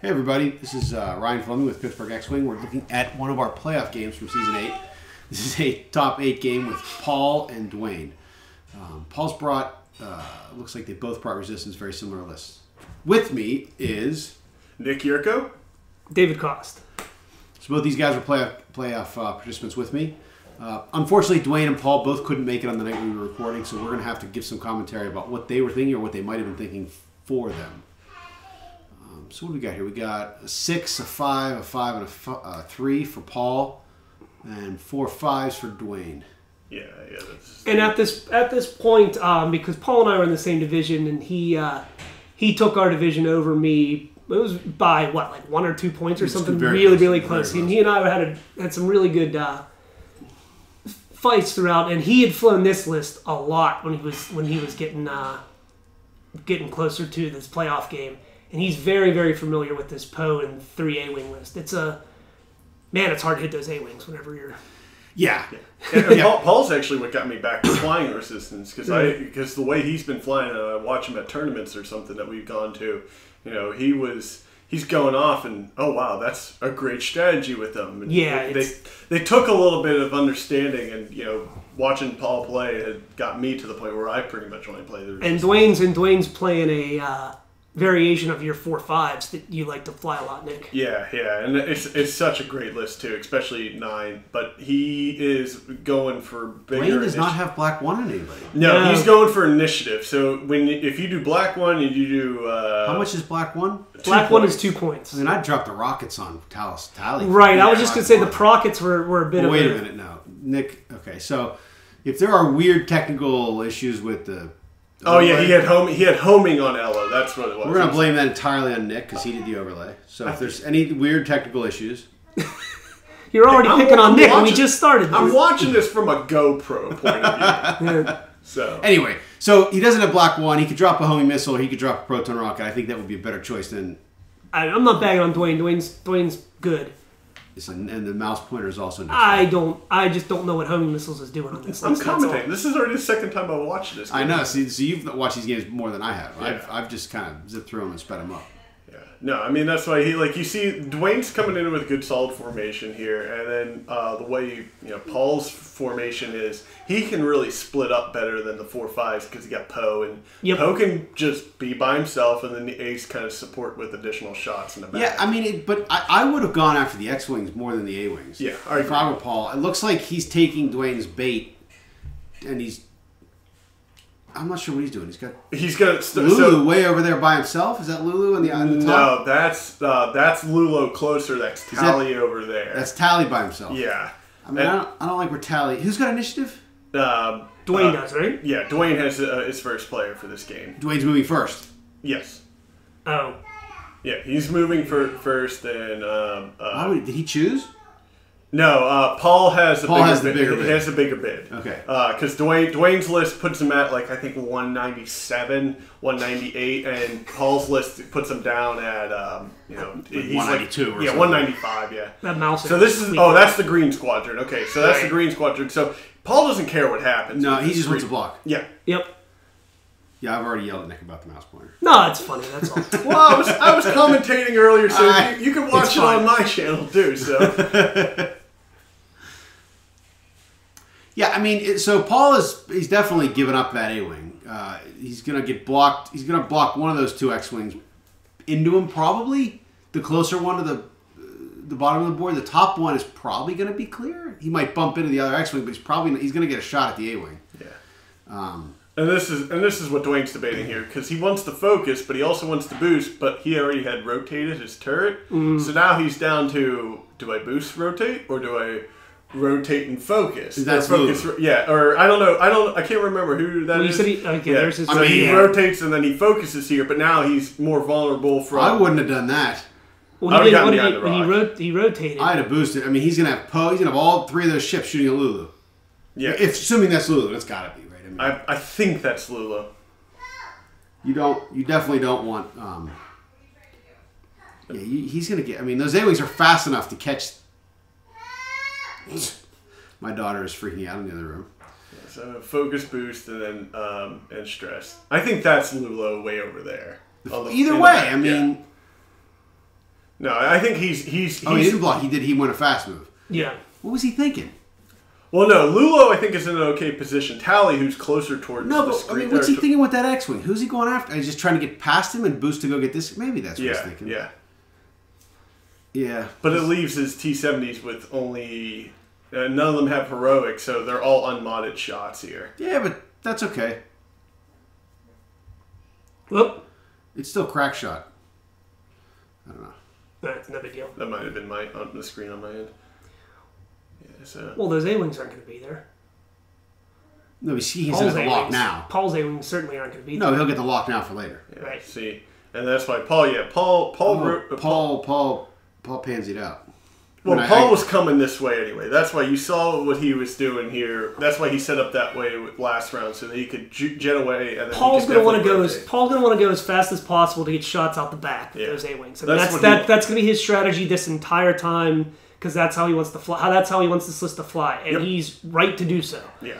Hey everybody, this is uh, Ryan Fleming with Pittsburgh X-Wing. We're looking at one of our playoff games from season eight. This is a top eight game with Paul and Dwayne. Um, Paul's brought, uh, looks like they both brought resistance, very similar lists. With me is, Nick Yurko. David Cost. so both these guys are playoff, playoff uh, participants with me. Uh, unfortunately, Dwayne and Paul both couldn't make it on the night we were recording, so we're going to have to give some commentary about what they were thinking or what they might have been thinking for them. So what do we got here? We got a six, a five, a five, and a f- uh, three for Paul, and four fives for Dwayne. Yeah, yeah. That's, And at this at this point, um, because Paul and I were in the same division, and he uh, he took our division over me. It was by what, like one or two points or It's something, really, close, really close. close. And he and I had a, had some really good uh, fights throughout. And he had flown this list a lot when he was when he was getting uh, getting closer to this playoff game. And he's very, very familiar with this Poe and three A wing list. It's a man. It's hard to hit those A wings whenever you're Yeah, and, and Yeah. Paul, Paul's actually what got me back to flying resistance because I because the way he's been flying, uh, I watch him at tournaments or something that we've gone to. You know, he was he's going off and oh wow, that's a great strategy with them. And Yeah, they it's- they took a little bit of understanding and you know watching Paul play had got me to the point where I pretty much only play the And resistance. Dwayne's and Dwayne's playing a uh, variation of your four fives that you like to fly a lot, Nick. Yeah, yeah, and it's it's such a great list too, especially nine. But he is going for bigger. Dwayne does not have black one on anybody. No, No. he's going for initiative. So when if you do black one and you do uh, How much is black one? two Black one is two points. I mean, I dropped the rockets on Talis Tally. Right, I was just gonna say the rockets were, were a bit But of wait a, a minute now, Nick. Okay, so if there are weird technical issues with the, Oh yeah, he had home he had homing on Ella. That's what it was. We're gonna blame that entirely on Nick because he did the overlay. So if there's any weird technical issues, You're already I'm- picking on Nick, and we just started. I'm watching this from a GoPro point of view. So anyway, so he doesn't have black one. He could drop a homing missile, he could drop a proton rocket. I think that would be a better choice than. I, I'm not bagging on Dwayne. Dwayne's Dwayne's good. This, And and the mouse pointer is also. Nick's I fault. don't. I just don't know what homing missiles is doing on this. I'm list, that's all. commentating. This is already the second time I've watched this. I know. See, so you've watched these games more than I have. I've, I've just kind of zipped through them and sped them up. Yeah. No, I mean that's why he like you see Dwayne's coming in with good solid formation here, and then uh, the way you know Paul's formation is, he can really split up better than the four fives because he got Poe and Yep. Poe can just be by himself, and then the A's kind of support with additional shots in the back. Yeah, I mean, it, but I, I would have gone after the X wings more than the A wings. Yeah, I if I were Paul, it looks like he's taking Dwayne's bait, and he's. I'm not sure what he's doing. He's got he's gonna st- Lulu so way over there by himself. Is that Lulu in the, on the top? no, that's uh, that's Lulo closer. That's that- Tally over there. That's Tally by himself. yeah. I mean, I don't, I don't like where Tally. Who's got initiative? Um, Dwayne uh, does, right? Yeah, Dwayne has uh, his first player for this game. Dwayne's moving first. Yes. Oh, Yeah, he's moving for first, and um, uh, Why would, did he choose? No, uh, Paul has the Paul bigger has the bid. bigger He has the bigger bid. Okay. Because Dwayne Dwayne's list puts him at like I think 197, 198, and Paul's list puts him down at um, you know he's 192 Like, or yeah, something. 195. Yeah. that mouse. So this is oh that's the green squadron. Okay, so that's the green squadron. So Paul doesn't care what happens. No, with he just wants to block. Yeah. Yep. Yeah, I've already yelled at Nick about the mouse pointer. No, it's funny. That's all. Well, I was I was commentating earlier, so I- you, you can watch it's it on my channel too. So Yeah, I mean, it, so Paul is he's definitely given up that A wing. Uh, he's gonna get blocked. He's gonna block one of those two X wings into him, probably the closer one to the the bottom of the board. The top one is probably gonna be clear. He might bump into the other X wing, but he's probably he's gonna get a shot at the A wing. yeah. Um, And this is and this is what Dwayne's debating here because he wants to focus, but he also wants to boost. But he already had rotated his turret, so now he's down to: do I boost rotate or do I rotate and focus? That's Or focus, Lulu. yeah. Or I don't know. I don't. I can't remember who that is. Well, you said he- okay, yeah. there's his- so I mean, he yeah. rotates and then he focuses here, but now he's more vulnerable from. I wouldn't have done that. Well, he would've did. What did he, he, rock. rot- he rotated. I'd have boosted. I mean, he's gonna have Poe. He's gonna have all three of those ships shooting at Lulu. Yeah. If assuming that's Lulu, that's gotta be right. I mean, I, I think that's Lulu. You don't. You definitely don't want. Um, yeah, he's gonna get. I mean, those A wings are fast enough to catch. My daughter is freaking out in the other room. So focus boost and then um, and stress. I think that's Lulo way over there. On the- Either in the way, back, I yeah. mean, No, I think he's he's, he's Oh, he didn't block. He did. He went a fast move. Yeah. What was he thinking? well. No, Lulo I think is in an okay position. Tally, who's closer towards No, the but I mean, what's he or- thinking with that X-wing? Who's he going after? He's just trying to get past him and boost to go get this. Maybe that's what he's thinking. yeah. yeah. But it leaves his T70s with only uh, none of them have heroic, so they're all unmodded shots here. Yeah, but that's okay. Whoop. It's still crack shot. I don't know. That's no big deal. That might have been my on the screen on my end. Yeah, so Well, those A wings aren't going to be there. No, he's, he's Paul's in the lock A-wings- now. Paul's A wings certainly aren't going to be there. No, he'll get the lock now for later. yeah, Right. see, and that's why Paul. Yeah, Paul. Paul. Oh, wrote- Paul, Paul, Paul pansied out. Well, When Paul I- was coming this way anyway. That's why you saw what he was doing here. That's why he set up that way with last round so that he could ju- jet away and then Paul's going to want to go as Paul's going to want to go as fast as possible to get shots out the back with Yeah. those A wings. That's That's that, that's going to be his strategy this entire time because that's how he wants to fly. How that's how he wants this list to fly, and Yep. he's right to do so. Yeah.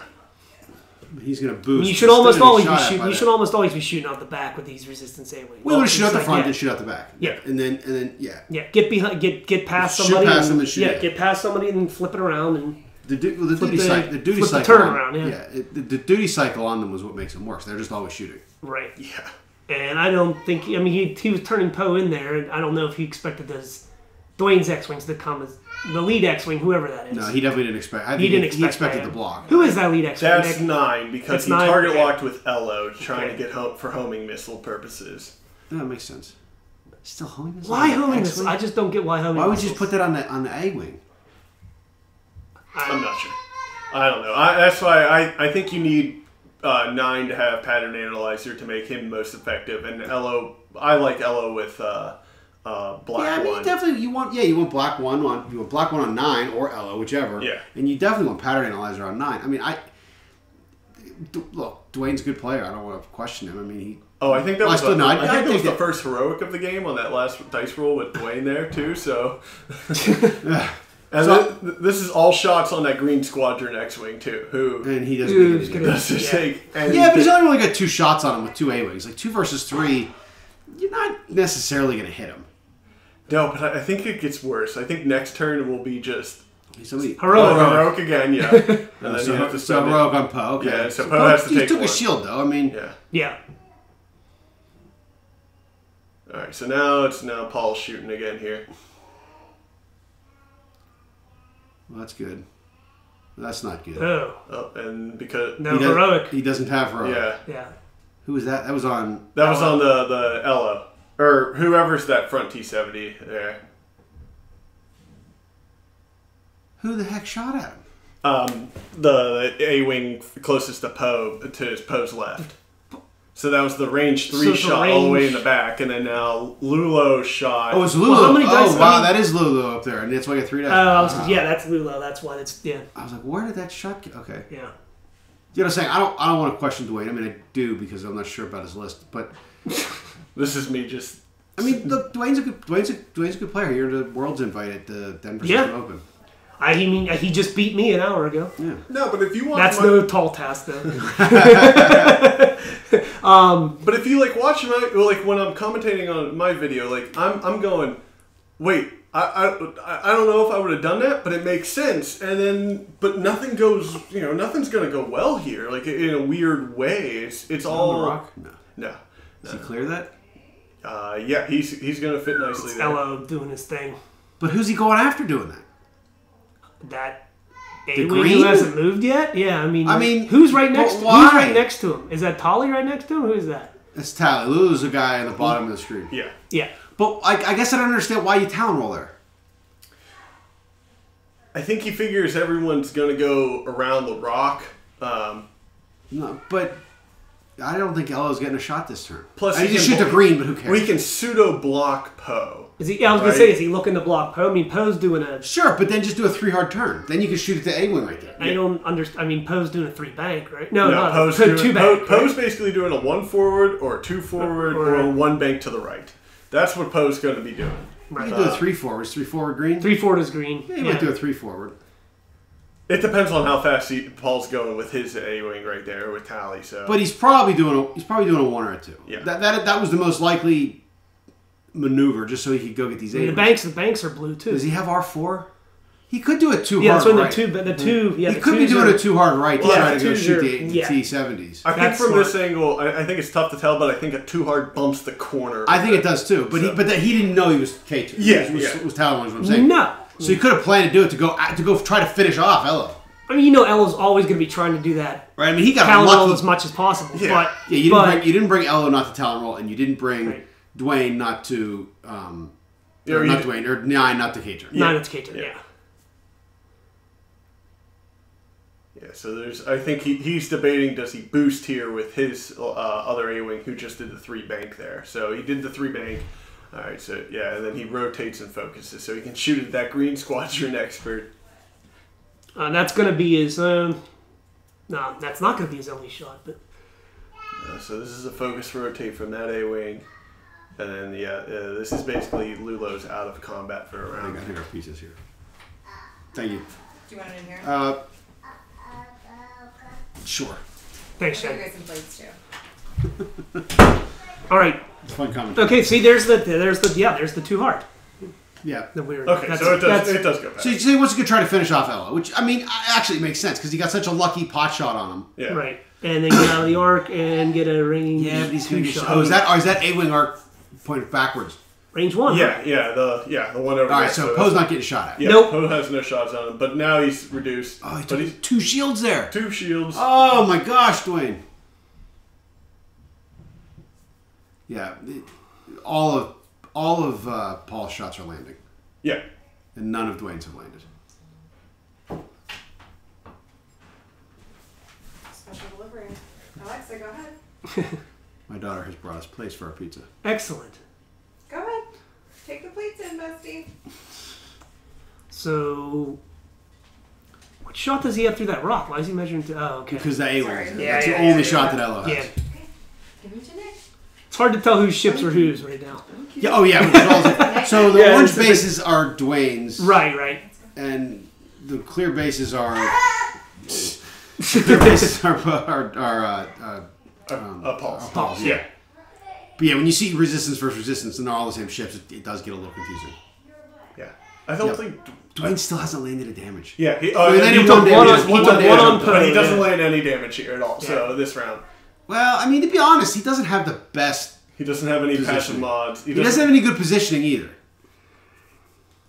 He's going to boost. You should almost always be shooting. You that. should almost always be shooting out the back with these resistance A wings. We want to shoot out the It's front, like, then shoot out the back. Yeah. and then and then yeah. yeah, get behind, get get past Shoot somebody. past and, them and shoot yeah, it. get past somebody and flip it around and The, du- well, the duty the- cycle, the duty flip the cycle, on- turnaround, yeah. it, the, the duty cycle on them was what makes them worse. They're just always shooting. right. Yeah. And I don't think. I mean, he, he was turning Poe in there, and I don't know if he expected those Dwayne's X wings to come as the lead X wing, whoever that is. No, he definitely didn't expect. I He didn't he, expect expected that. the block. Who is that lead X wing? That's nine because That's he nine, target okay. locked with Elo trying Okay. to get home for homing missile purposes. No, that makes sense. Still homing this. Why homing X-wing? I just don't get why homing. Why would you just put that on the on the A wing? I'm not sure. I don't know. I, that's why I, I think you need uh, nine to have pattern analyzer to make him most effective. And Elo, I like Elo with uh, uh, black yeah, I mean, one. definitely you want yeah you want black one on you want black one on nine or Ella whichever. Yeah. and you definitely want pattern analyzer on nine. I mean, I d- look Dwayne's a good player. I don't want to question him. I mean, he Oh, I think that I was, still- the, no, I- I think I that was think the first heroic of the game on that last dice roll with Dwayne there too. So, and So- then, this is all shots on that Green Squadron X-wing too. Who and he doesn't. Who's get gonna- does his Yeah. take? And Yeah, but he's only really got two shots on him with two A wings. Like two versus three, you're not necessarily going to hit him. No, but I, I think it gets worse. I think next turn will be just Somebody, Heroic. oh, heroic again. Yeah, and then so, you have to so spend it. rogue on Poe. Okay, Yeah, so Poe has to take. he took one. a shield though. I mean, Yeah. Yeah. All right, so now it's now Paul shooting again here. well, that's good. That's not good. Oh Oh, and because no, he does- heroic. He doesn't have heroic. yeah, Yeah. Who was that? That was on. that was on the the Elo or whoever's that front T seventy there. Who the heck shot at him? Um, the A wing closest to Poe to his Poe's left. So that was the range three it's a shot all the way in the back, and then now Lulo shot. Oh, it's Lulu. Well, how many dice- oh, wow, I mean- that is Lulu up there, and that's why I got three dice. Oh, was, Wow. yeah, that's Lulo. That's why it's yeah, I was like, where did that shot get? Okay. yeah. You know what I'm saying? I don't. I don't want to question Dwayne. I mean, I do because I'm not sure about his list. But this is me just. I mean, look, Dwayne's a good. Dwayne's a, Dwayne's a good player. You're the world's invite at the Denver Yeah. System Open. I he mean he just beat me an hour ago. Yeah. No, but if you want, That's my- no tall task though. Um, but if you like watch my like when I'm commentating on my video, like I'm I'm going, wait, I I, I don't know if I would have done that, but it makes sense. And then, but nothing goes, you know, nothing's gonna go well here. Like in a weird way, it's it's On all the rock? No. No, Does he clear that? Uh, yeah, he's he's gonna fit nicely there. Elo doing his thing. But who's he going after doing that? That The green? who hasn't moved yet. Yeah, I mean, I mean, who's right next? why? Who's right next to him? Is that Tolly right next to him? Who is that? It's Tally. Lulu's the guy on the bottom of the screen. Yeah, Yeah, But I, I guess I don't understand why you Tallon roll there. I think he figures everyone's gonna go around the rock. Um, No, but I don't think Elo's getting a shot this turn. Plus, I he can shoot the block- green, but who cares? we can pseudo block Poe. is he? Yeah, I was gonna say, is he looking to block Poe? I mean, Poe's doing a. Sure, but then just do a three hard turn. Then you can shoot it to A wing right there. I don't understand. I mean, Poe's doing a three bank, right? No, No, not Poe's, Poe, doing, two Poe- bank. Poe's right? basically doing a one forward or a two forward or, Or- a one bank to the right. That's what Poe's going to be doing. You Right. can do a three forward. Is three forward green? Three forward is green. Yeah, you Yeah. might do a three forward. It depends on how fast he, Paul's going with his A wing right there with Tally. So, But he's probably doing a he's probably doing a one or a two. Yeah. That that that was the most likely maneuver just so he could go get these I mean, eight. the banks, the banks are blue too. Does he have R four? He could do it too yeah, hard that's when the right. two, but the two, mm-hmm. yeah, he the could be doing are- it too hard right to Well, try yeah, to go shoot are- the. T seventies. I think That's from this angle, I, I think it's tough to tell, but I think a too hard bumps the corner. I think it does too, but he but that he didn't know he was K two. Yeah, was, yeah. was Talon was what I'm saying. No, So he could have planned to do it to go to go try to finish off Elo. I mean, you know, Ella's always going to be trying to do that. Right? I mean, he got Tallon roll as much as possible. Yeah. But Yeah, you didn't but, bring you didn't bring Elo not to Tallon roll, and you didn't bring Right. Dwayne not to um, Yeah, or or not you- Dwayne or Nine not to Cager. nine it's Cater, Yeah. yeah. Yeah, so there's. I think he, he's debating does he boost here with his uh, other A wing who just did the three bank there. So he did the three bank. All right, so yeah, and then he rotates and focuses so he can shoot at that green squadron expert. Uh, that's going to be his. Um, no, that's not going to be his only shot. But Uh, so this is a focus rotate from that A wing, and then yeah, uh, this is basically Lulo's out of combat for a I think, round. I think our piece is here. Thank you. Do you want it in here? Uh, sure. thanks, Shane. you guys some plates too. All right. It's fun comment. Okay. See, there's the there's the yeah there's the two hard. Yeah. The weird. Okay, that's, so it does it does go past. So, so he wants to try to finish off Ella, which I mean, I- actually it makes sense because he got such a lucky pot shot on him. yeah, right, and then get out of the arc and get a range. two shot. Oh, is that? Or is that A wing arc pointed backwards? range one? Yeah, yeah, the yeah the one over. All right, there, so that's- Poe's not getting shot at. Yeah, Nope. Poe has no shots on him, but now he's reduced. Oh, he but took he's two shields there. two shields. Oh my gosh, Dwayne. Yeah, the- all of all of uh, Paul's shots are landing, Yeah, and none of Dwayne's have landed. Special delivery. Alexa, go ahead. My daughter has brought us plates for our pizza. Excellent. Go ahead. Take the plates in, Bestie. So, what shot does he have through that rock? Why is he measuring? To, oh, okay. Because the A wing, Sorry. that's Yeah, the yeah, only yeah, shot yeah. that Elo has. Yeah, Give him to Nick. It's hard to tell whose ships are whose right now. Yeah, oh yeah. because all- so the Yeah, orange it's a bit- bases are Dwayne's, Right, right. and the clear bases are. the clear bases are are, are uh, uh, a, a pulse. Paul's, Yeah, But yeah, when you see resistance versus resistance and they're all the same ships, it, it does get a little confusing. yeah. I don't Yeah. think. Dwayne still hasn't landed a damage. Yeah, he, uh, I mean, they he didn't took put one, one on, on- one, he took on, one on damage, but he doesn't yeah. land any damage here at all. So this round, Well, I mean, to be honest, he doesn't have the best. he doesn't have any passive Positioning. mods. He He doesn't have any good positioning either.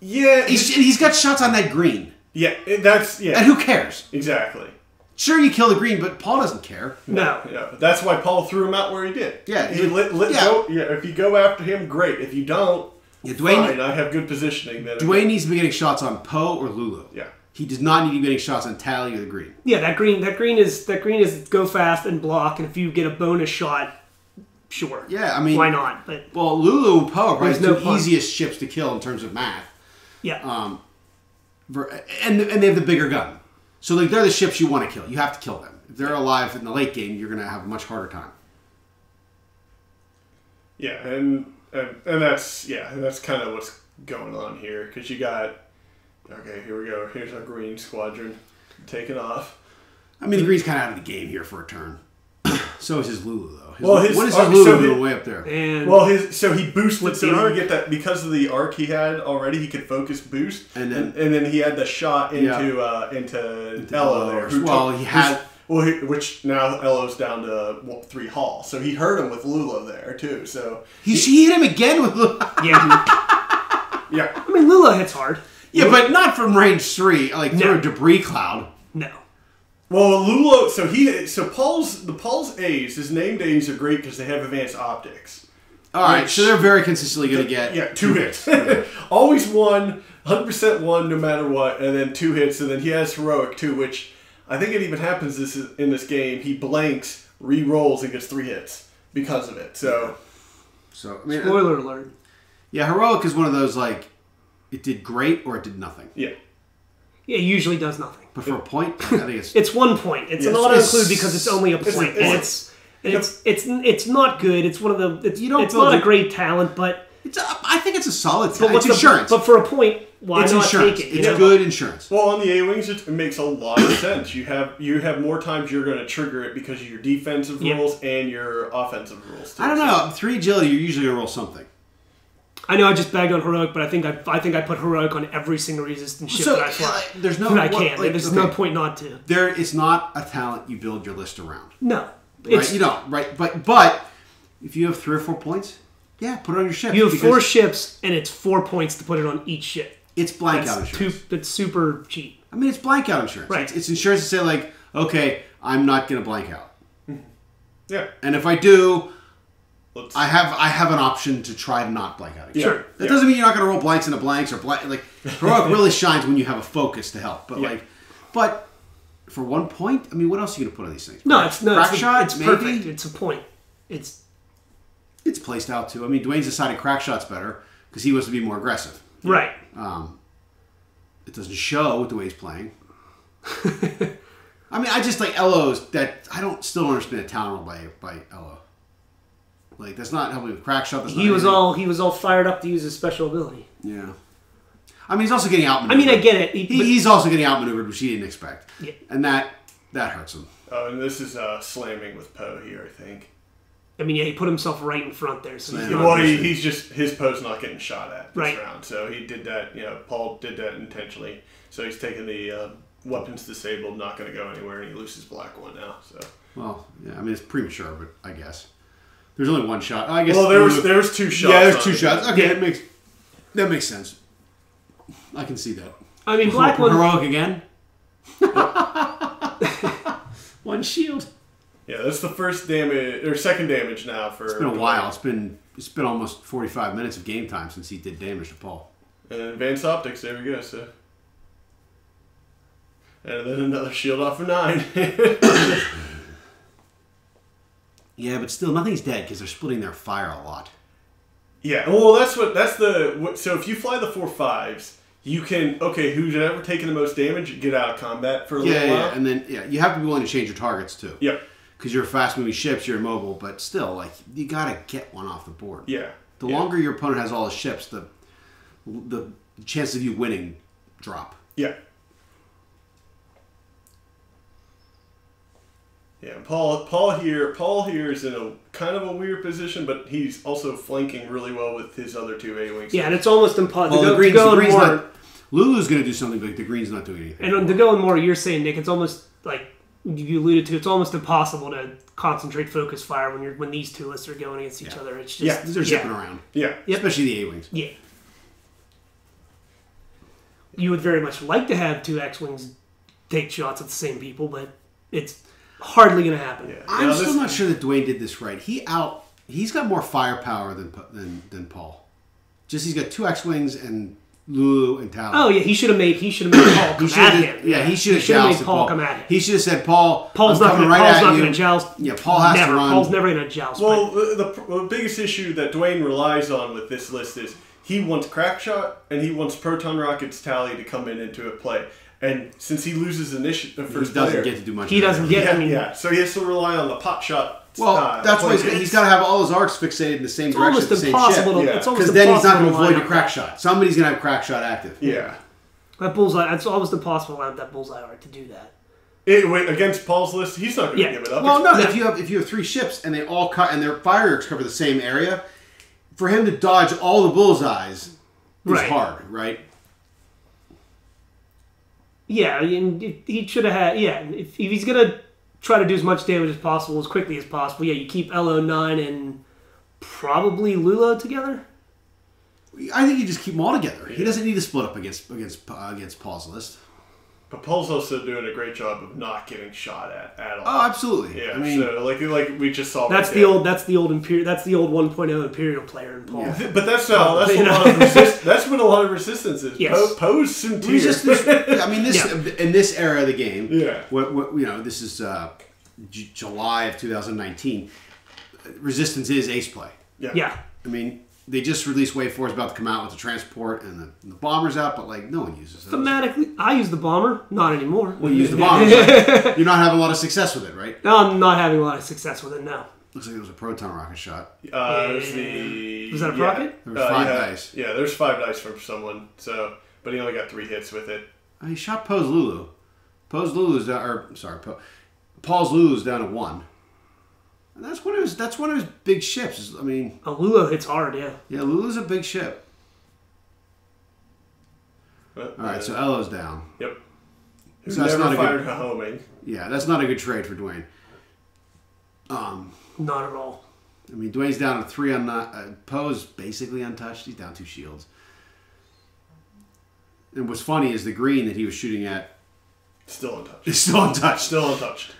Yeah, He's, he's got shots on that green, yeah. that's yeah. and who cares? Exactly. Sure, you kill the green, but Paul doesn't care. No. Yeah, that's why Paul threw him out where he did. Yeah, he he- lit, lit, yeah. Go, yeah. If you go after him, great. If you don't, Yeah, Dwayne, fine. I have good positioning. Then Dwayne needs to be getting shots on Poe or Lulu. Yeah. He does not need to be getting shots on Tally or the green. Yeah, that green. That green is that green is go fast and block, and if you get a bonus shot, sure. Yeah, I mean, Why not? But Well, Lulu and Poe are probably the no easiest ships to kill in terms of math. yeah, Um, and and they have the bigger gun, so like they're the ships you want to kill. You have to kill them. If they're alive in the late game, you're gonna have a much harder time. Yeah, and and, and that's yeah, that's kind of what's going on here because you got okay. Here we go. Here's our green squadron taking off. I mean, the green's kind of out of the game here for a turn. so is his Lulu though. His, Well, his- what is uh, his Lulu so doing way up there? and Well, his so he boosted With so the he arc? could get that because of the arc he had already. He could focus boost, And and then- and, then he had the shot Yeah. into uh, into, Into Ella Ella, there. who well, took- he had- well, he, which now Ella's down to well, three hull, so he hurt him with Lula there too. So He, he hit him again with Lulu. yeah, yeah, I mean Lula hits hard. Yeah, but not from range three, like through No. a debris cloud. No, Well, Lulo. So he. So Paul's the Paul's A's. His named A's are great because they have advanced optics. All right, Which- so they're very consistently going to get Yeah, two hits. Always one, hundred percent one, no matter what, and then two hits, and then he has heroic too, which I think it even happens this in this game. He blanks, re-rolls, and gets three hits because of it. So So I mean, uh, spoiler alert. yeah, heroic is one of those like it did great or it did nothing. yeah, Yeah, it usually does nothing. But for a point, I think it's It's one point. It's Yes. an auto include because it's only a it's- point. it's- and it's it's it's it's not good. It's one of the. It's, You don't it's build not a it- great talent, but it's a, I think it's a solid. but it's what's the- insurance. but for a point, why it's not insurance. take it? you It's know? good insurance. Well, on the A wings, it makes a lot of sense. You have you have more times you're going to trigger it because of your defensive Yeah. rules and your offensive rules. Too. I don't know. Three agility, you're usually gonna roll something. I know I just bagged on heroic, but I think I, I think I put heroic on every single resistance ship So, that I fly. like, there's no- that I can. like, There's no point not to. There is not a talent you build your list around. No, Right? You don't, right? But but if you have three or four points, yeah, put it on your ship. you have four ships, and it's four points to put it on each ship. It's blank out That's insurance. too. That's super cheap. I mean, it's blank out insurance. Right. It's, it's insurance to say like, okay, I'm not going to blank out, mm-hmm. Yeah. and if I do, Let's, I have I have an option to try to not blank out. Again. Yeah. Sure. That Yeah. doesn't mean you're not going to roll blanks into blanks or blank. Like heroic really shines when you have a focus to help. But Yeah. like, but for one point, I mean, what else are you going to put on these things? No, it's no. crack It's, shot. it's maybe perfect. It's a point. It's it's placed out too. I mean, Dwayne's decided crack shot's better because he wants to be more aggressive. right. Um, it doesn't show with the way he's playing. I mean, I just like Elo's that I don't still understand the talent by by Elo. Like that's not helping with crack shot. That's He not was anything. all he was all fired up to use his special ability. yeah. I mean, he's also getting outmaneuvered. I mean, I get it. He, He, he's also getting outmaneuvered, which he didn't expect, Yeah. and that that hurts him. oh, and this is uh, slamming with Poe here, I think. I mean, yeah, he put himself right in front there. So he's Yeah. Well, he, he's just his Poe's not getting shot at this Right. round, so he did that. You know, Paul did that intentionally. So he's taking the uh, weapons disabled, not going to go anywhere, and he loses black one now. So Well, yeah, I mean, it's premature, but I guess there's only one shot. I guess. well, there was Lulu- there was two shots. yeah, there's two shots. Okay, Yeah. that makes that makes sense. I can see that. I mean, black one. heroic again. one shield. Yeah, that's the first damage or second damage now for. It's been a while. It's been it's been almost 45 minutes of game time since he did damage to Paul. And then advanced optics. There we go. So. And then another shield off for nine. Yeah, but still, nothing's dead because they're splitting their fire a lot. Yeah, well, that's what that's the what, so if you fly the four fives, you can okay, who's ever taken the most damage, get out of combat for a Yeah, little yeah, while. yeah, and then yeah, you have to be willing to change your targets too. yeah, Because you're fast moving ships, you're mobile, but still, like you gotta get one off the board. yeah. The yeah. longer your opponent has all his ships, the the chances of you winning drop. Yeah. Yeah, Paul. Paul here. Paul here is in a kind of a weird position, but he's also flanking really well with his other two A wings. Yeah, and it's almost impossible Well, to the green's, to go the green's more. not. Lulu's gonna do something, but the green's not doing anything. And to go in more, you're saying Nick, it's almost like you alluded to. It's almost impossible to concentrate focus fire when you're when these two lists are going against each Yeah. other. It's just Yeah, They're zipping around, yeah, Yep. especially the A wings. Yeah. You would very much like to have two X wings take shots at the same people, but it's hardly going to happen. yeah. I'm Now still this- not sure that Dwayne did this right. He out. He's got more firepower than than than Paul. Just he's got two X wings and Lulu and Tally. Oh yeah, he should have made he should have made Paul He come should at have, him. yeah, he should have made Paul, Paul. come at him. He should have said, "Paul, Paul's I'm not going right Paul's not going to joust. Yeah, Paul has never. to run. Paul's never going to joust. Well, the, the, the biggest issue that Dwayne relies on with this list is he wants Crackshot and he wants Proton Rocket's Tally to come in into a play. And since he loses initiative He first doesn't player, get to do much. He of doesn't get- yeah, I mean- yeah, so he has to rely on the pot shot. Well, uh, that's why he's, he's got to have all his arcs fixated in the same it's direction. almost the same impossible. ship. To, Yeah. It's Because then he's not going to avoid line the crack shot. Somebody's going to have crack shot active. Yeah. That bullseye. It's almost impossible to have that bullseye arc to do that. It, wait, against Paul's list, he's not going to Yeah. give it up. Well, no. Yeah. If you have if you have three ships and they all cut and their fireworks cover the same area, for him to dodge all the bullseyes is Right. hard, right? Yeah, and he should have had. Yeah, if, if he's gonna try to do as much damage as possible as quickly as possible, yeah, you keep Elo nine and probably Lula together. I think you just keep them all together. He doesn't need to split up against against uh, against Paul's list. But Paul's also doing a great job of not getting shot at at all. Oh, absolutely. yeah, I mean, so like like we just saw. That's right the there. old. That's the old imperial. That's the old 1.0 imperial player in Paul. Yeah. But that's uh, that's You a know? lot of resist- That's what a lot of resistance is. Yes. Po- Poe's soon we just, this- I mean, this Yeah. in this era of the game. Yeah. What, what you know, this is uh, J- July of 2019. Resistance is ace play. Yeah. Yeah, I mean, they just released Wave Four is about to come out with the transport and the, and the bombers out, but like no one uses those. thematically, I use the bomber. Not anymore. Well, you use the bombers. right? You're not having a lot of success with it, right? No, I'm not having a lot of success with it now. Looks like it was a proton rocket shot. Uh, there's the Was that a yeah. rocket? There was Uh, five yeah. dice. Yeah, there's five dice from someone. So, but he only got three hits with it. He shot Poe's Lulu. Poe's Lulu's down, or sorry, po, Paul's Lulu's down to one. And that's one of his. That's one of his big ships. I mean, Oh, Lulo hits hard, yeah. yeah, Lulu's a big ship. But, All right, uh, so Elo's down. yep. Who So that's never not a good- a homing. Yeah, that's not a good trade for Dwayne. Um, Not at all. I mean, Dwayne's down to three on uh, Poe's basically untouched. He's down two shields. And what's funny is the green that he was shooting at Still untouched. is still untouched. Still untouched.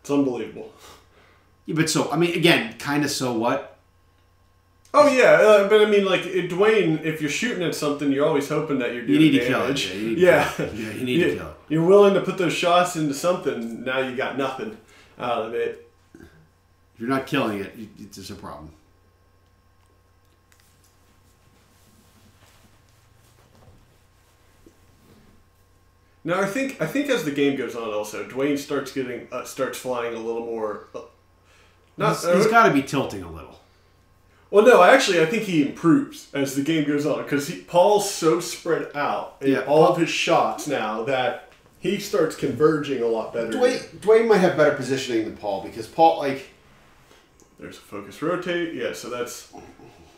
It's unbelievable. Yeah, but so I mean, again, kind of so what? Oh yeah, uh, but I mean, like Dwayne, if you're shooting at something, you're always hoping that you're doing You need to kill it. damage. Yeah, you need to yeah. kill it. Yeah, you need to kill it. You're willing to put those shots into something. Now you got nothing out of it. If you're not killing it, it's just a problem. Now I think I think as the game goes on, also Dwayne starts getting uh, starts flying a little more. Not He's, he's got to be tilting a little. well, no, actually, I think he improves as the game goes on because Paul's so spread out in Yeah, all Paul- of his shots now that he starts converging a lot better. Dwayne, Dwayne might have better positioning than Paul because Paul, like, There's a focus rotate. Yeah, so that's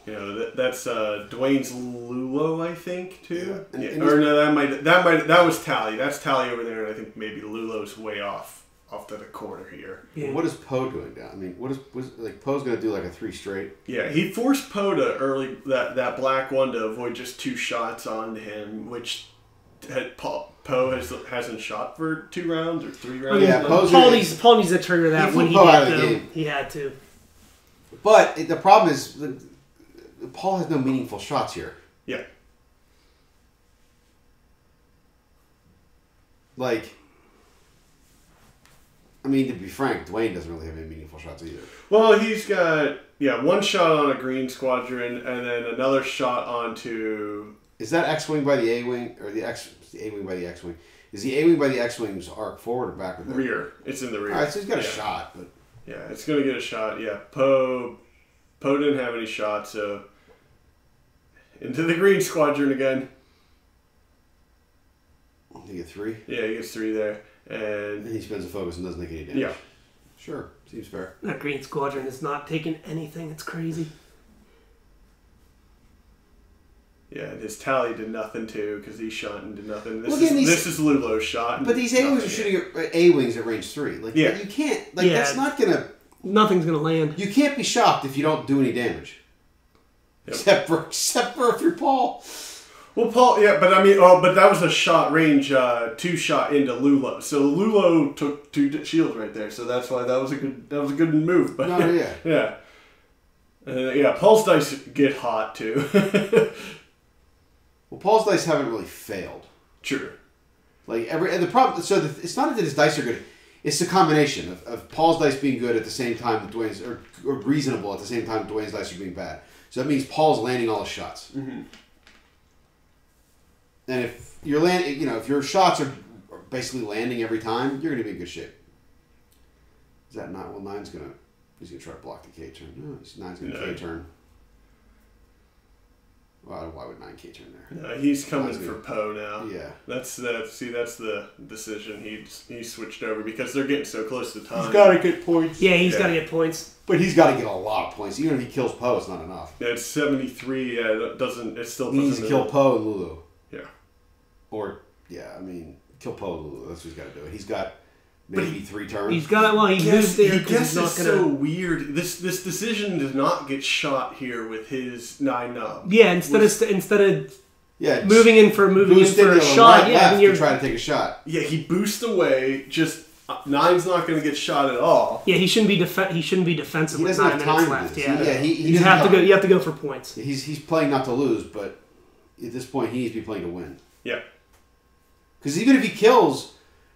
you know that, that's uh, Dwayne's Lulo, I think too. Yeah, and- Yeah, and or no, that might that might that was Tally. That's Tally over there, and I think maybe Lulo's way off off to the corner here. Yeah. what is Poe doing down? I mean, what is, what is like Poe's going to do like a three straight? Yeah, he forced Poe to early that that black one to avoid just two shots onto him, which had Paul, Poe has hasn't shot for two rounds or three rounds. Yeah, now. Poe's- Paul gonna- needs Paul needs to trigger that He when he Poe hit out of the them. game. He had to. But it, the problem is, the, Paul has no meaningful shots here. Yeah, Like, I mean, to be frank, Dwayne doesn't really have any meaningful shots either. well, he's got yeah one shot on a green squadron, and then another shot onto Is that X wing by the A wing or the X the A wing by the X wing? Is the A wing by the X wing's arc forward or backward? rear. It's in the rear. All right, so he's got a shot, but Yeah, it's gonna get a shot. Yeah, Poe Poe didn't have any shots, so into the green squadron again. Think a three. Yeah, he gets three there, And and he spends a focus and doesn't take any damage. yeah, Sure, seems fair. That Green Squadron is not taking anything. It's crazy. yeah, and his tally did nothing too because he shot and did nothing. This Well, is again, these- this is Lulo's shot. But these A wings are shooting at uh, A wings at range three. Like, Yeah. you can't. Like, Yeah. that's not gonna. Nothing's gonna land. You can't be shocked if you don't do any damage. Yep. Except for except for if you're Paul. Well, Paul, yeah, but I mean, oh, but that was a shot range, uh, two shot into Lulo. So Lulo took two d- shields right there. So that's why that was a good that was a good move. But No, yeah. yeah, uh, yeah. Paul's dice get hot too. Well, Paul's dice haven't really failed. True. Like every and the problem. So the, it's not that his dice are good. It's a combination of, of Paul's dice being good at the same time that Dwayne's or, or reasonable at the same time Dwayne's dice are being bad. So that means Paul's landing all his shots. Mm-hmm. And if you're land, you know, if your shots are are basically landing every time, you're going to be in good shape. Is that not? Well, nine's gonna. He's gonna try to block the K turn. No, he's, nine's gonna No. K turn. Well, why would nine K turn there? No, he's coming That's for good. Poe now. Yeah. That's that. See, that's the decision he he switched over because they're getting so close to time. He's got to get points. Yeah, he's Yeah. got to get points. But he's got to get a lot of points. Even if he kills Poe, it's not enough. Yeah, it's seventy three. Yeah, it doesn't. It still He needs to kill Poe and Lulu. Yeah. Or, yeah, I mean, kill Poe and Lulu. That's what he's got to do. He's got maybe three turns. He's got well, he Guess, moved there he because he's guess not it's gonna. so weird. This this decision does not get shot here with his Nien Nunb. Yeah, instead of instead of yeah, moving in for moving in for a shot, right, yeah, left then you're to to take a shot. Yeah, he boosts away. Just uh, nine's not going to get shot at all. yeah he shouldn't be def- he shouldn't be defensive He with doesn't nine have minutes time to left. Yeah, Yeah, he- he you doesn't have to go. You have to go for points. He's he's playing not to lose, but at this point, he needs to be playing to win. Yeah. Because even if he kills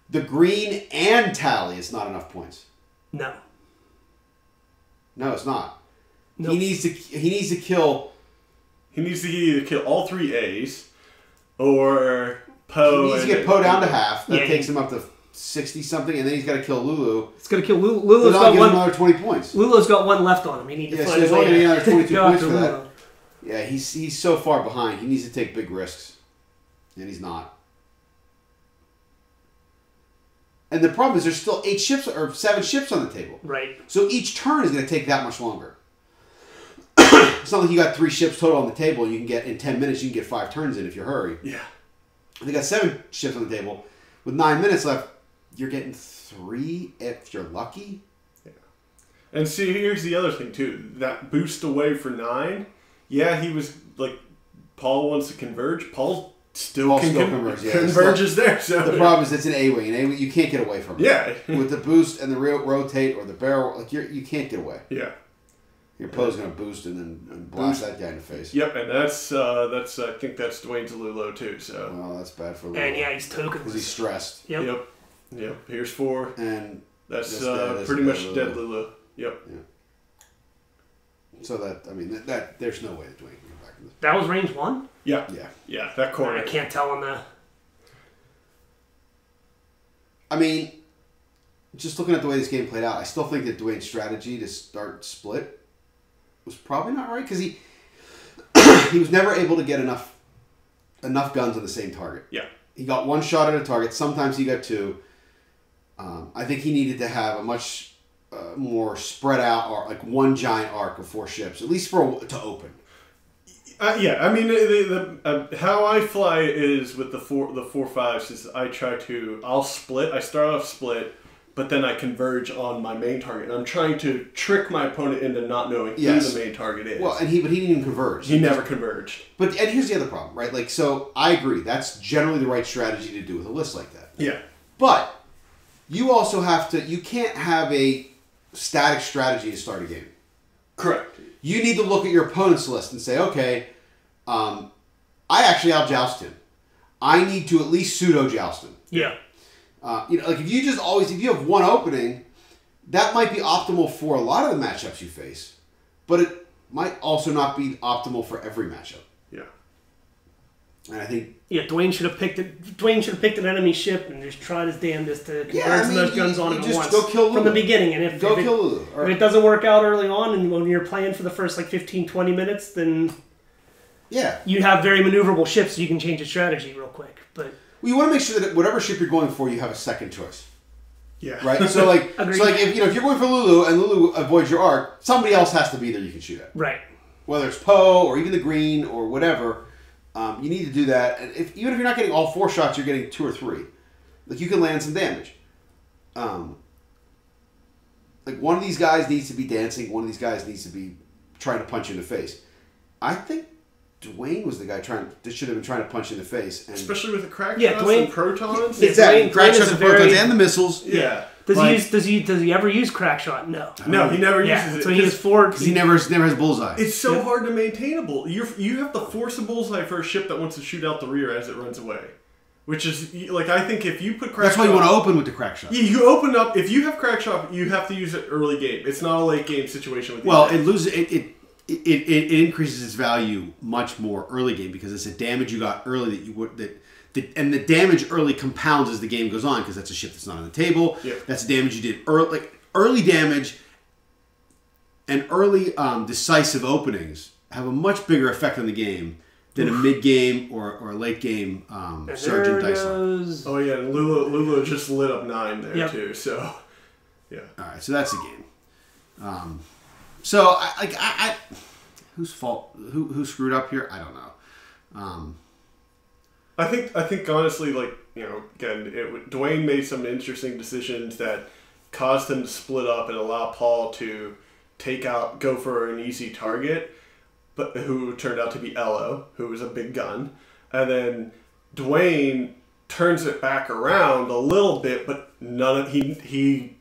the green and tally, it's not enough points. No, No, it's not. Nope. He needs to he needs to kill. He needs to either kill all three A's or Poe. He needs to get Poe down to half. That Yeah, takes he- him up to sixty something, and then he's got to kill Lulu. it's gonna kill Lulu. So Lulu's that'll got give him one. another twenty points. Lulu's got one left on him. He need to Yeah, so he's only way gonna to need another 22 points after for that. Lulu. Yeah, he's he's so far behind. He needs to take big risks, and he's not. And the problem is there's still eight ships or seven ships on the table. Right. So each turn is going to take that much longer. it's not like you got three ships total on the table. You can get in ten minutes. You can get five turns in if you hurry. Yeah. They got seven ships on the table with nine minutes left. You're getting three if you're lucky. Yeah. And see, here's the other thing too. That boost away for nine. Yeah, he was like, Paul wants to converge. Paul still Paul can still con- converge, yeah. converges there. So The problem is it's an A wing. An A wing you can't get away from. it. Yeah. With the boost and the ro- rotate or the barrel, like you're, you can't get away. yeah. Your Poe's going to boost and then and blast that guy in the face. Yep, and that's uh, that's I think that's Dwayne's Lulo too. So Well, that's bad for And yeah, he's because he's token. stressed Yep. yep, yep. Here's four. and That's That's uh, dead, pretty much Lulu. dead Lulu. Yep. so that I mean that, that there's no way that Dwayne can go back in That was range one. Yeah. Yeah. Yeah. That corner. I can't tell on the. I mean, just looking at the way this game played out, I still think that Dwayne's strategy to start split was probably not right because he he was never able to get enough enough guns on the same target. Yeah. He got one shot at a target. Sometimes he got two. Um, I think he needed to have a much uh, more spread out or like one giant arc of four ships, at least for to open. Uh, yeah, I mean, the, the, uh, how I fly is with the four the four fives is I try to I'll split. I start off split, but then I converge on my main target. I'm trying to trick my opponent into not knowing Yes. who the main target is. Well, and he but he didn't even converge. he never converged. But and here's the other problem, right? Like, so I agree. That's generally the right strategy to do with a list like that. Yeah, But you also have to. You can't have a static strategy to start a game. correct. You need to look at your opponent's list and say, okay, um, I actually outjoust him. I need to at least pseudo joust him. Yeah. Uh, you know, like if you just always if you have one opening, that might be optimal for a lot of the matchups you face, but it might also not be optimal for every matchup. Yeah, And I think Yeah, Dwayne should have picked it. Dwayne should have picked an enemy ship and just tried his damnedest to convert Yeah, I mean, those you- guns on you him just once go kill from the beginning. And if, go if, it, kill Lulu. Or- if it doesn't work out early on, and when you're playing for the first like 15, 20 minutes, then yeah, you have very maneuverable ships, so you can change your strategy real quick. But well, you want to make sure that whatever ship you're going for, you have a second choice, yeah, right? so like, so like if you know if you're going for Lulu and Lulu avoids your arc, somebody else has to be there you can shoot at, right, whether it's Poe or even the green or whatever. Um, you need to do that, and if even if you're not getting all four shots, you're getting two or three. Like you can land some damage. Um, like one of these guys needs to be dancing. One of these guys needs to be trying to punch you in the face. I think Dwayne was the guy trying. That should have been trying to punch you in the face. And especially with the crack Yeah, shots Dwayne- and protons. Yeah. exactly, Dwayne- crack Dwayne shots and protons very- and the missiles. yeah. does Like- he use does he does he ever use crack shot? No. No, he never Yeah, uses it. so he has 'cause four. Because he never never has bullseye. It's so Yeah. hard to maintainable. You you have to force a bullseye for a ship that wants to shoot out the rear as it runs away, which is like I think if you put crack That's why you want to open with the crack shot. Yeah, you open up if you have crack shot, you have to use it early game. It's not a late game situation with Well, these it loses it. It, it, it, it increases its value much more early game because it's a damage you got early that you would that. The, and the damage early compounds as the game goes on because that's a ship that's not on the table. Yeah. That's damage you did early. Like early damage and early um, decisive openings have a much bigger effect on the game than a mid game or, or a late game um, And surge and there dice goes. Oh yeah, and Lulu Lulu just lit up nine there Yep. too. So yeah, All right, so that's a game. Um, so I, like I, I, whose fault? Who who screwed up here? I don't know. Um, I think I think honestly, like you know, again, it, Dwayne made some interesting decisions that caused him to split up and allow Paul to take out go for an easy target, but who turned out to be Ello, who was a big gun, and then Dwayne turns it back around a little bit, but none of he he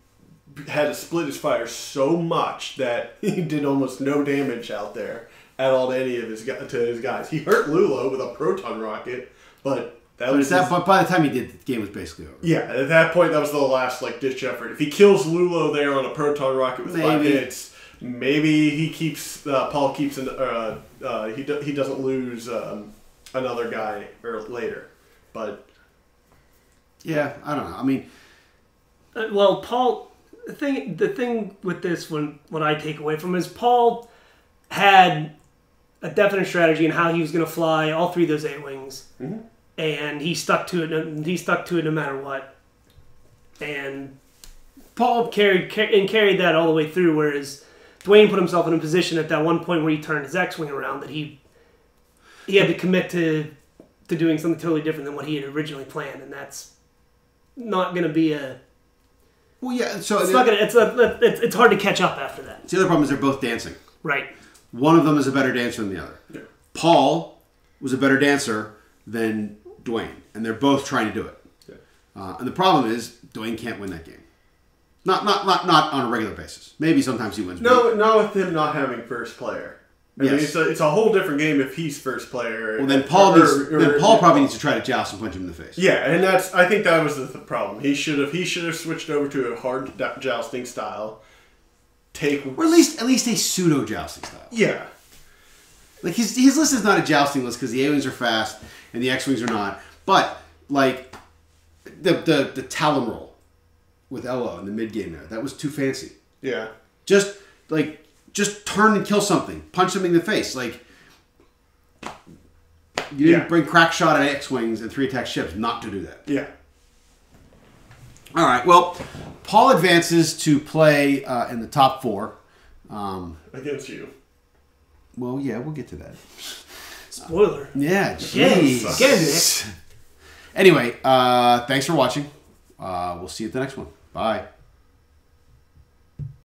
had to split his fire so much that he did almost no damage out there at all to any of his to his guys. He hurt Lulo with a proton rocket, but that but, was that, his- but by the time he did, the game was basically over. yeah. At that point, that was the last like ditch effort. If he kills Lulo there on a proton rocket with five Maybe. hits, maybe he keeps uh, Paul keeps an uh, uh, he do, he doesn't lose um, another guy or later, but Yeah, I don't know. I mean, Uh, well, Paul. The thing, the thing with this one, what I take away from is Paul had a definite strategy in how he was going to fly all three of those eight wings, mm-hmm. and he stuck to it. no- He stuck to it no matter what. and Paul carried ca- and carried that all the way through. Whereas Dwayne put himself in a position at that one point where he turned his X-wing around that he he had to commit to to doing something totally different than what he had originally planned, and that's not going to be a. Well, yeah. So It's the, not gonna. It's a, it's, it's hard to catch up after that. the other problem is they're both dancing. Right. One of them is a better dancer than the other. Yeah. Paul was a better dancer than Dwayne, and they're both trying to do it. Yeah. Uh, and the problem is Dwayne can't win that game. Not not not not on a regular basis. Maybe sometimes he wins. No, not with him not having first player. I mean, Yes. it's a, it's a whole different game if he's first player. Well, then Paul Or- needs. or- then or- Paul probably needs to try to joust and punch him in the face. Yeah, and that's I think that was the, the problem. He should have he should have switched over to a hard jousting style. Take Or at least at least a pseudo jousting style. yeah, Like his his list is not a jousting list because the A wings are fast and the X wings are not. But like the the the Tallon roll with Elo in the mid game there, that was too fancy. yeah, Just like just turn and kill something, punch something in the face. Like you didn't Yeah. bring crack shot at X wings and three attack ships not to do that. yeah. All right. Well, Paul advances to play uh, in the top four. Um, Against you. well, yeah, we'll get to that. Spoiler. Yeah, jeez. again, Nick. Anyway, uh, thanks for watching. Uh, we'll see you at the next one. Bye.